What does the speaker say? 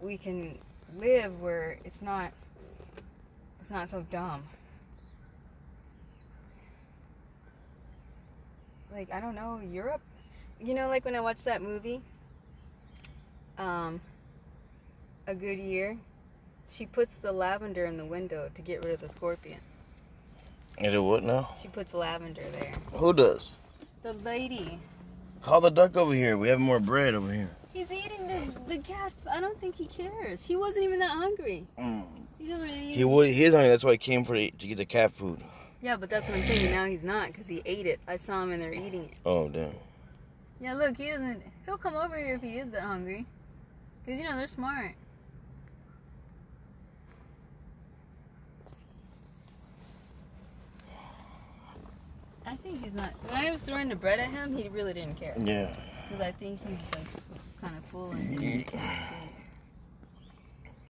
we can live where it's not it's not so dumb. Like I don't know, Europe. You know, like when I watched that movie, um, A Good Year, she puts the lavender in the window to get rid of the scorpions. Is it what now? She puts lavender there. Who does? The lady. Call the duck over here. We have more bread over here. The, the cat. I don't think he cares. He wasn't even that hungry. Mm. He's already He was. He is hungry. That's why he came for the, to get the cat food. Yeah, but that's what I'm saying. Now he's not because he ate it. I saw him in there eating it. Oh damn. Yeah, look, he doesn't. He'll come over here if he is that hungry. Because, you know, they're smart. I think he's not. When I was throwing the bread at him, he really didn't care. Yeah. Because I think he's like kind full